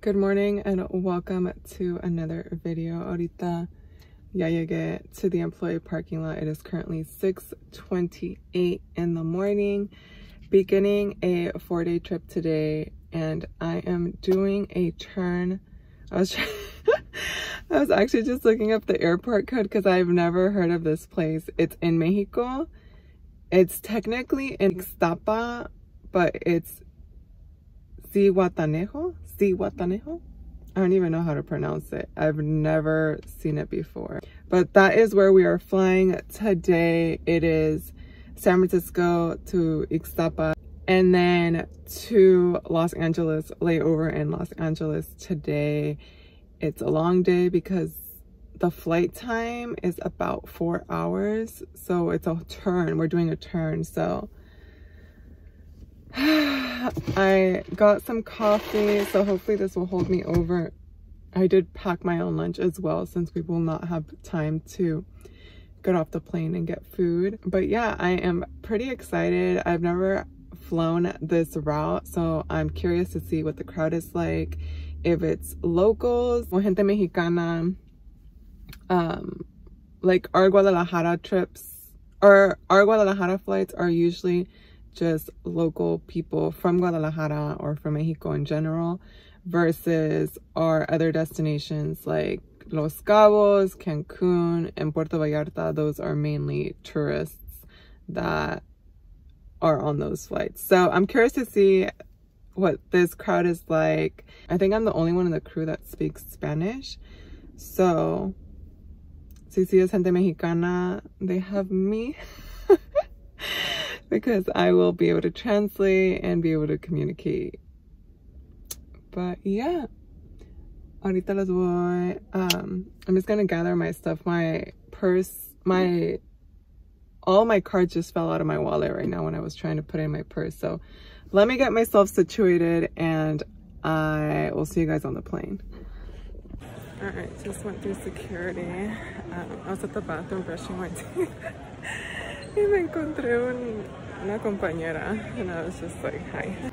Good morning and welcome to another video. Ahorita ya llegué to the employee parking lot. It is currently 6.28 in the morning, beginning a four-day trip today, and I am doing a turn. I was I was actually just looking up the airport code because I've never heard of this place. It's in Mexico. It's technically in Ixtapa, but it's Zihuatanejo? Zihuatanejo? I don't even know how to pronounce it. I've never seen it before. But that is where we are flying today. It is San Francisco to Ixtapa and then to Los Angeles, layover in Los Angeles today. It's a long day because the flight time is about four hours. So it's a turn. We're doing a turn. So I got some coffee, so hopefully this will hold me over. I did pack my own lunch as well since we will not have time to get off the plane and get food. But yeah, I am pretty excited. I've never flown this route, so I'm curious to see what the crowd is like. If it's locals or gente mexicana, um, like our Guadalajara trips or our Guadalajara flights are usually just local people from Guadalajara or from Mexico in general versus our other destinations like Los Cabos, Cancun, and Puerto Vallarta. Those are mainly tourists that are on those flights. So I'm curious to see what this crowd is like. I think I'm the only one in the crew that speaks Spanish. So, si si es gente mexicana, they have me. because I will be able to translate and be able to communicate. But yeah, ahorita las voy. Um, I'm just gonna gather my stuff. My purse, my, all my cards just fell out of my wallet right now when I was trying to put in my purse. So let me get myself situated and I will see you guys on the plane. All right, just went through security. Um, I was at the bathroom brushing my teeth. y me encontré un, una compañera and I was just like, hi.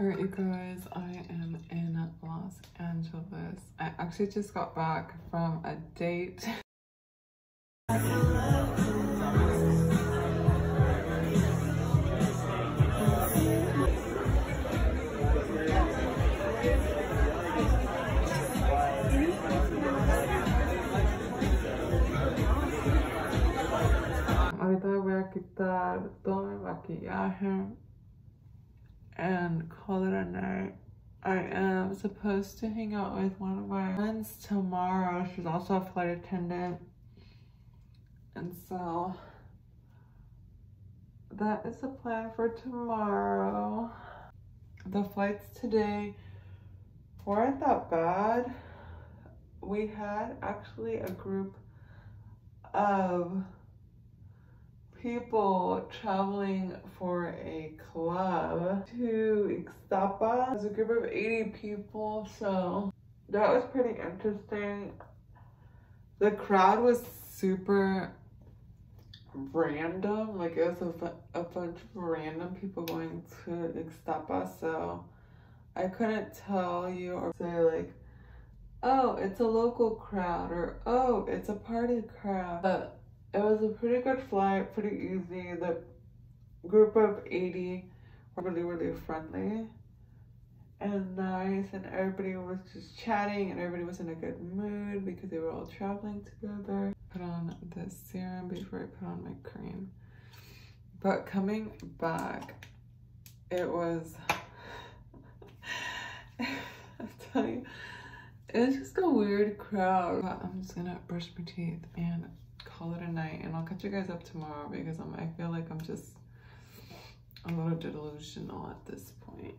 All right, you guys, I am in Los Angeles. Actually just got back from a date. Ahorita voy a quitar todo mi maquillaje and call it a night. I uh, am supposed to hang out with one of my friends tomorrow. She's also a flight attendant. And so that is the plan for tomorrow. The flights today weren't that bad. We had actually a group of people traveling for a club to Ixtapa. It a group of 80 people, so that was pretty interesting. The crowd was super random, like it was a, a bunch of random people going to Ixtapa, so I couldn't tell you or say like, oh, it's a local crowd or oh, it's a party crowd. But it was a pretty good flight, pretty easy. The group of 80 were really, really friendly and nice and everybody was just chatting and everybody was in a good mood because they were all traveling together. Put on the serum before I put on my cream. But coming back, it was, I'm you, it was just a weird crowd. But I'm just gonna brush my teeth and call it a night and I'll catch you guys up tomorrow because I'm, I feel like I'm just a little delusional at this point.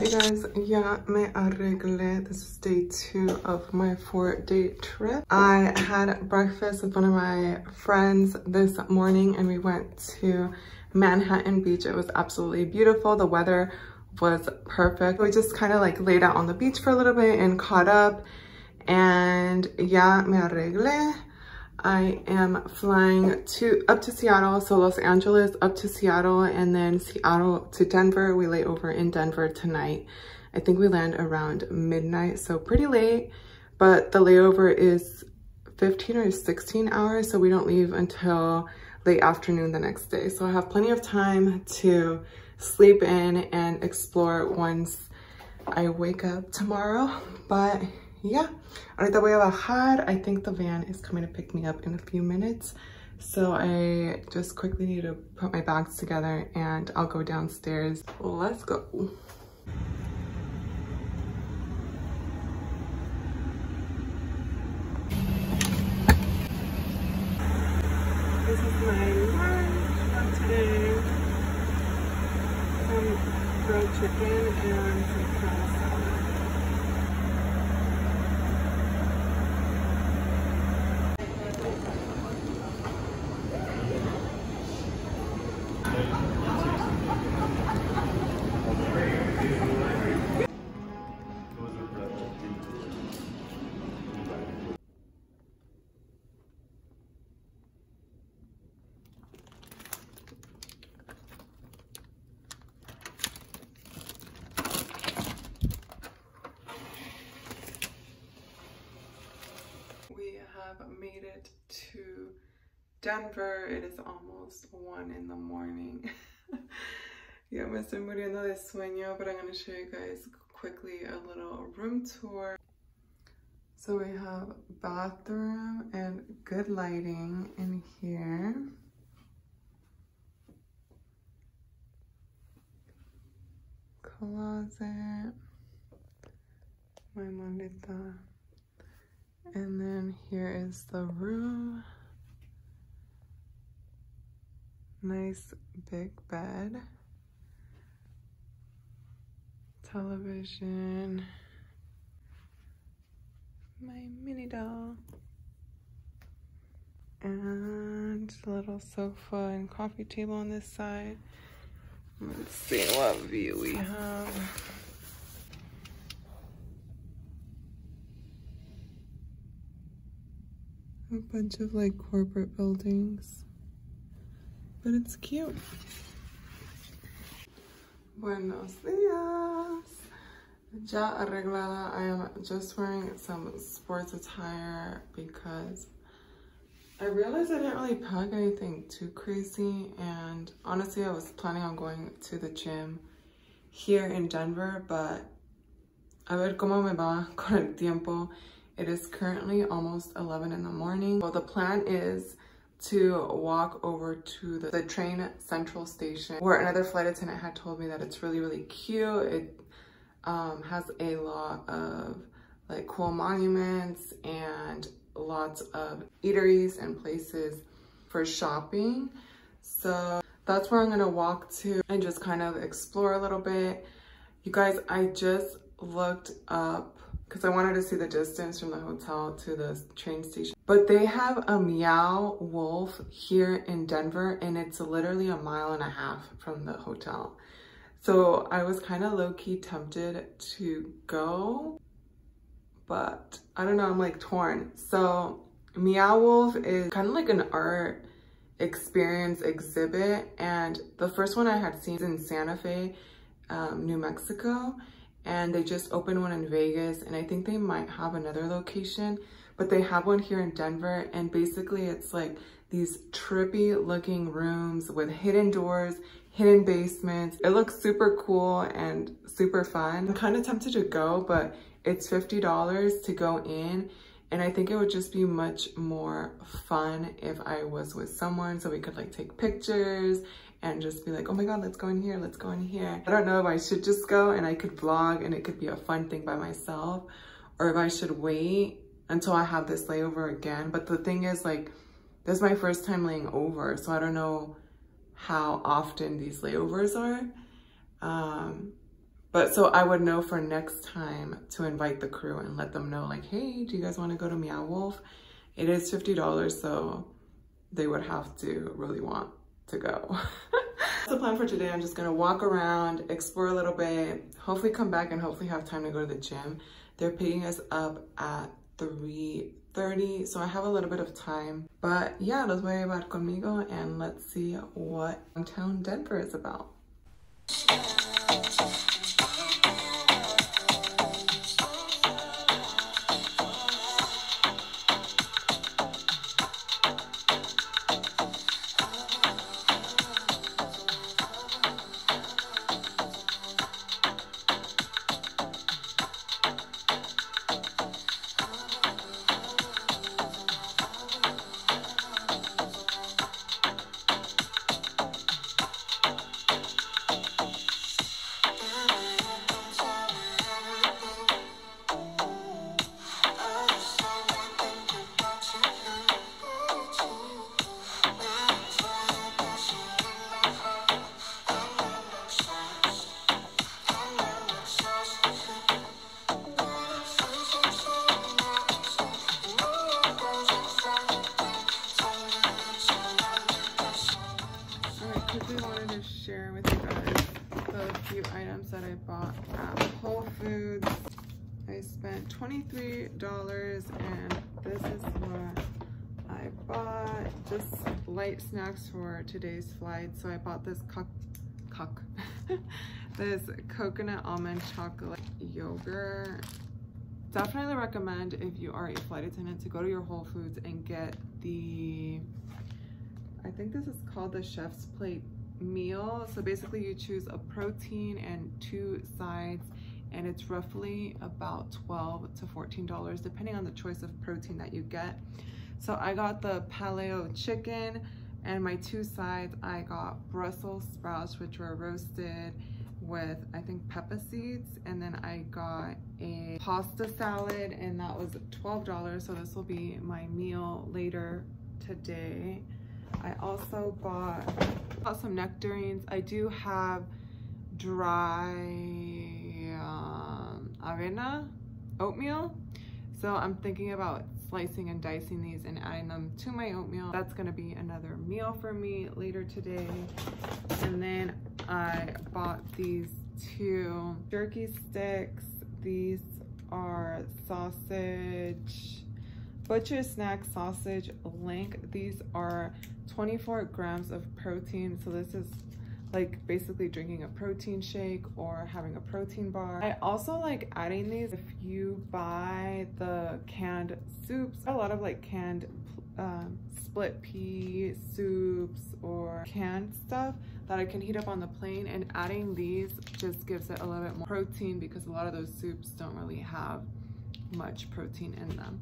Guys, yeah, me arreglé. This is day two of my four day trip. I had breakfast with one of my friends this morning and we went to Manhattan Beach. It was absolutely beautiful. The weather was perfect. We just kind of like laid out on the beach for a little bit and caught up. And yeah, me arreglé. I am flying to up to Seattle, so Los Angeles up to Seattle, and then Seattle to Denver. We lay over in Denver tonight. I think we land around midnight, so pretty late, but the layover is 15 or 16 hours, so we don't leave until late afternoon the next day. So I have plenty of time to sleep in and explore once I wake up tomorrow, but yeah, ahorita voy a bajar. I think the van is coming to pick me up in a few minutes. So I just quickly need to put my bags together and I'll go downstairs. Let's go. This is my lunch grilled chicken and some. Made it to Denver. It is almost one in the morning. yeah, me estoy muriendo de sueño, but I'm to show you guys quickly a little room tour. So we have bathroom and good lighting in here. Closet. My maleta. And then here is the room. Nice big bed. Television. My mini doll. And little sofa and coffee table on this side. Let's see what view we have. Bunch of like corporate buildings, but it's cute. Buenos dias. Ya arreglada. I am just wearing some sports attire because I realized I didn't really pack anything too crazy. And honestly, I was planning on going to the gym here in Denver, but a ver cómo me va con el tiempo. It is currently almost 11 in the morning. Well, the plan is to walk over to the, the, train central station where another flight attendant had told me that it's really, really cute. It um, has a lot of like cool monuments and lots of eateries and places for shopping. So that's where I'm gonna walk to and just kind of explore a little bit. You guys, I just looked up because I wanted to see the distance from the hotel to the train station. But they have a Meow Wolf here in Denver and it's literally a mile and a half from the hotel. So I was kind of low-key tempted to go, but I don't know, I'm like torn. So Meow Wolf is kind of like an art experience exhibit and the first one I had seen in Santa Fe, um, New Mexico and they just opened one in Vegas and I think they might have another location, but they have one here in Denver and basically it's like these trippy looking rooms with hidden doors, hidden basements. It looks super cool and super fun. I'm kind of tempted to go, but it's $50 to go in and I think it would just be much more fun if I was with someone so we could like take pictures and just be like, oh my God, let's go in here, let's go in here. I don't know if I should just go and I could vlog and it could be a fun thing by myself or if I should wait until I have this layover again. But the thing is like, this is my first time laying over, so I don't know how often these layovers are. Um, But so I would know for next time to invite the crew and let them know like, hey, do you guys want to go to Meow Wolf? It is $50, so they would have to really want to go. That's the plan for today. I'm just gonna walk around, explore a little bit, hopefully come back and hopefully have time to go to the gym. They're picking us up at 3.30, so I have a little bit of time. But yeah, los voy a llevar conmigo and let's see what downtown Denver is about. $23 and this is what I bought. Just light snacks for today's flight. So I bought this this coconut almond chocolate yogurt. Definitely recommend if you are a flight attendant to go to your Whole Foods and get the, I think this is called the chef's plate meal. So basically you choose a protein and two sides and it's roughly about 12 to $14 depending on the choice of protein that you get. So I got the paleo chicken and my two sides, I got Brussels sprouts, which were roasted with, I think, pepper seeds. And then I got a pasta salad and that was $12. So this will be my meal later today. I also bought, bought some nectarines. I do have dry avena oatmeal. So I'm thinking about slicing and dicing these and adding them to my oatmeal. That's gonna be another meal for me later today. And then I bought these two jerky sticks. These are sausage, butcher snack sausage link. These are 24 grams of protein. So this is like basically drinking a protein shake or having a protein bar. I also like adding these if you buy the canned soups. A lot of like canned um, split pea soups or canned stuff that I can heat up on the plane and adding these just gives it a little bit more protein because a lot of those soups don't really have much protein in them.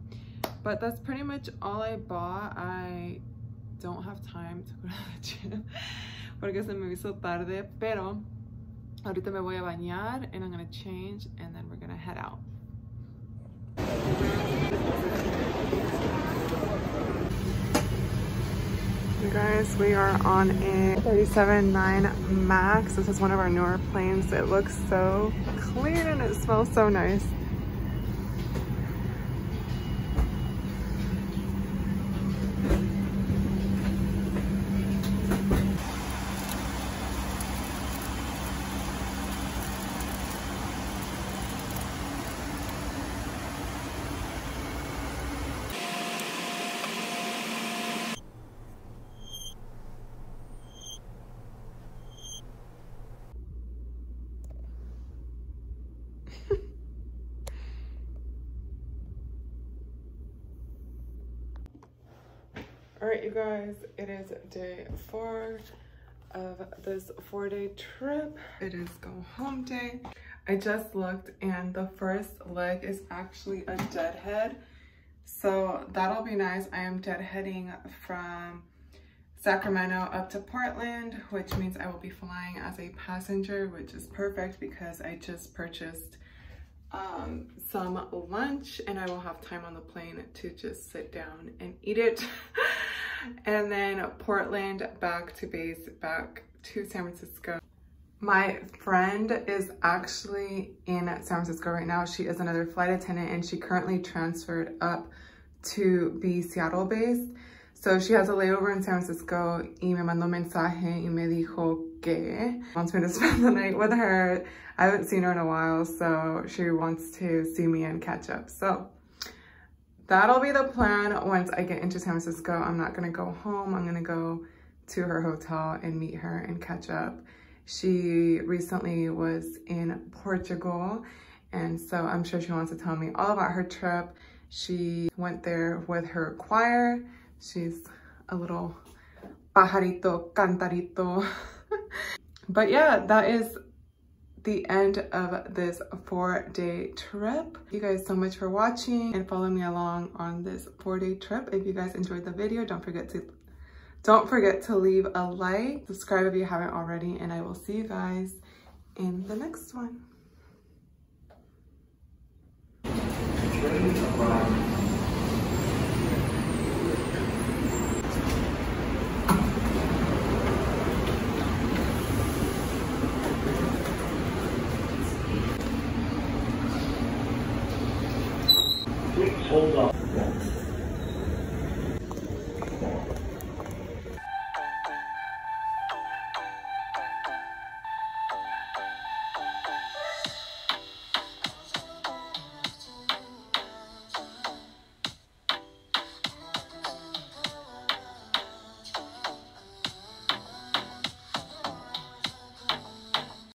But that's pretty much all I bought. I don't have time to go to the gym porque se me hizo tarde, pero ahorita me voy a bañar and I'm gonna change and then we're gonna head out. You guys, we are on a 37.9 MAX. This is one of our newer planes. It looks so clean and it smells so nice. All right, you guys, it is day four of this four day trip. It is go home day. I just looked and the first leg is actually a deadhead. So that'll be nice. I am deadheading from Sacramento up to Portland, which means I will be flying as a passenger, which is perfect because I just purchased um, some lunch and I will have time on the plane to just sit down and eat it. and then Portland back to base, back to San Francisco. My friend is actually in San Francisco right now. She is another flight attendant and she currently transferred up to be Seattle based. So she has a layover in San Francisco y me mandó mensaje y me dijo que wants me to spend the night with her. I haven't seen her in a while, so she wants to see me and catch up. So that'll be the plan once I get into San Francisco. I'm not gonna go home. I'm gonna go to her hotel and meet her and catch up. She recently was in Portugal and so I'm sure she wants to tell me all about her trip. She went there with her choir. She's a little pajarito, cantarito. but yeah, that is the end of this four day trip. Thank you guys so much for watching and following me along on this four day trip. If you guys enjoyed the video, don't forget to don't forget to leave a like, subscribe if you haven't already, and I will see you guys in the next one. hold up.